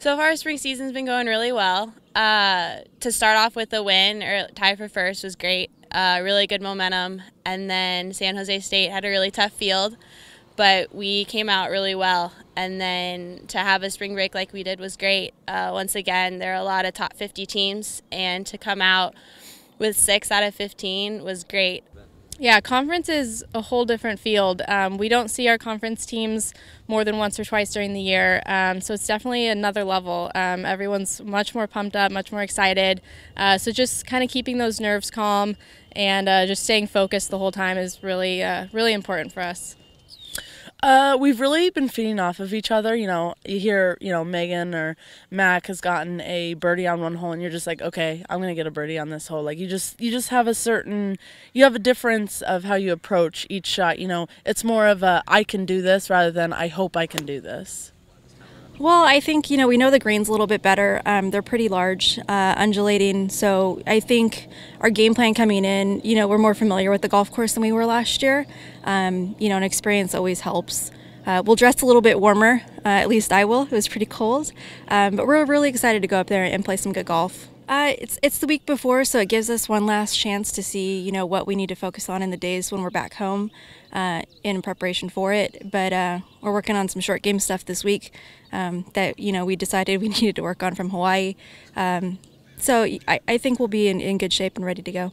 So far, spring season's been going really well. Uh, to start off with a win or tie for first was great. Uh, really good momentum, and then San Jose State had a really tough field, but we came out really well. And then to have a spring break like we did was great. Uh, once again, there are a lot of top 50 teams, and to come out with six out of 15 was great. Yeah, conference is a whole different field. Um, we don't see our conference teams more than once or twice during the year, um, so it's definitely another level. Um, everyone's much more pumped up, much more excited. Uh, so just kind of keeping those nerves calm and uh, just staying focused the whole time is really, uh, really important for us. Uh, we've really been feeding off of each other. You know, you hear, you know, Megan or Mac has gotten a birdie on one hole, and you're just like, okay, I'm gonna get a birdie on this hole. Like you just, you just have a certain, you have a difference of how you approach each shot. You know, it's more of a I can do this rather than I hope I can do this. Well, I think you know we know the greens a little bit better. Um, they're pretty large, uh, undulating. So I think our game plan coming in, you know, we're more familiar with the golf course than we were last year. Um, you know, an experience always helps. Uh, we'll dress a little bit warmer. Uh, at least I will. It was pretty cold, um, but we're really excited to go up there and play some good golf. Uh, it's it's the week before, so it gives us one last chance to see you know what we need to focus on in the days when we're back home, uh, in preparation for it. But uh, we're working on some short game stuff this week um, that you know we decided we needed to work on from Hawaii. Um, so I, I think we'll be in, in good shape and ready to go.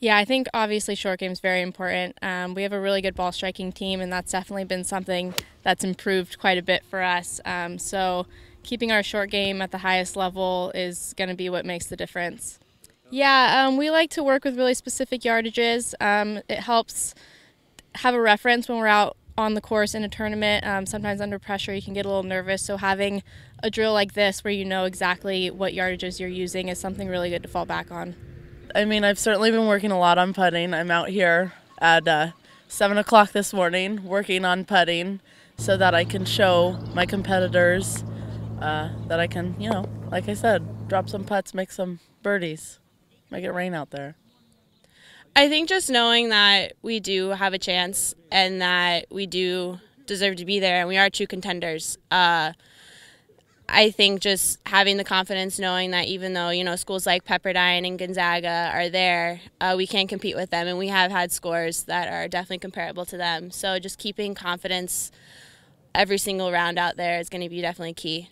Yeah, I think obviously short game is very important. Um, we have a really good ball striking team, and that's definitely been something that's improved quite a bit for us. Um, so keeping our short game at the highest level is going to be what makes the difference. Yeah, um, we like to work with really specific yardages. Um, it helps have a reference when we're out on the course in a tournament. Um, sometimes under pressure, you can get a little nervous. So having a drill like this, where you know exactly what yardages you're using, is something really good to fall back on. I mean, I've certainly been working a lot on putting. I'm out here at uh, seven o'clock this morning working on putting so that I can show my competitors uh, that I can, you know, like I said, drop some putts, make some birdies, make it rain out there. I think just knowing that we do have a chance and that we do deserve to be there and we are true contenders. Uh, I think just having the confidence knowing that even though, you know, schools like Pepperdine and Gonzaga are there, uh, we can compete with them and we have had scores that are definitely comparable to them. So just keeping confidence every single round out there is going to be definitely key.